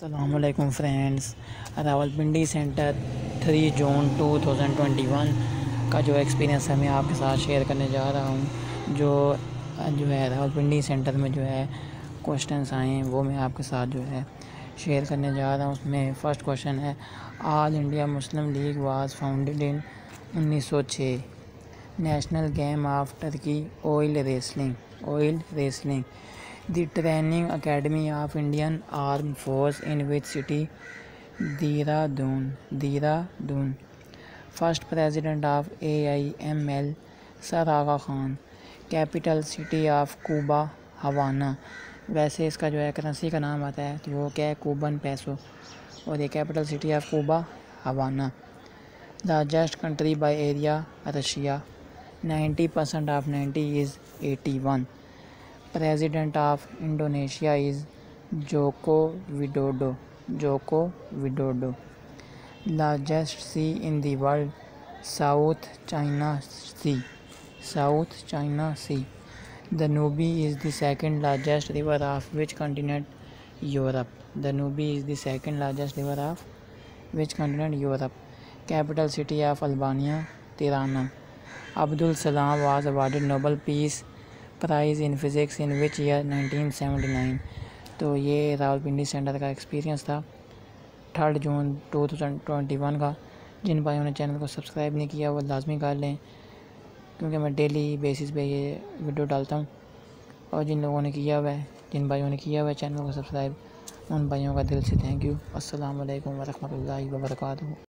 असलकुम friends Rawalpindi centre three June 2021 का जो एक्सपीरियंस है, मैं आपके साथ शेयर करने जा रहा हूँ। जो जो है रावलपिंडी सेंटर में जो है क्वेश्चंस आए हैं, वो मैं आपके साथ जो है शेयर करने जा रहा हूँ। उसमें फ़र्स्ट क्वेश्चन है All India Muslim League was founded in 1906 national game of Turkey oil wrestling oil wrestling the training academy of Indian Armed Force in which city? Dehradun. Dehradun. First president of AIML, Sir Aga Khan. Capital city of Cuba Havana वैसे इसका जो है currency का नाम आता है तो वो क्या है कूबन पैसो और ये capital city of Cuba Havana largest country by area Russia 90 percent of 90 is 81 president of Indonesia is Joko Widodo Joko Widodo largest sea in the world South China Sea South China Sea Danube is the second largest river of which continent Europe Danube is the second largest river of which continent Europe capital city of Albania Tirana Abdul Salam was awarded Nobel peace prize in physics in which year 1979 तो ये Rawalpindi centre का experience था, third June 2021 का। जिन भाइयों ने channel को subscribe नहीं किया, वो लाजमी कर लें, क्योंकि मैं डेली बेसिस पे ये वीडियो डालता हूँ। और जिन लोगों ने किया हुआ है, जिन भाइयों ने किया हुआ है चैनल को सब्सक्राइब, उन भाइयों का दिल से थैंक यू अस्सलाम वालेकुम वरहमतुल्लाहि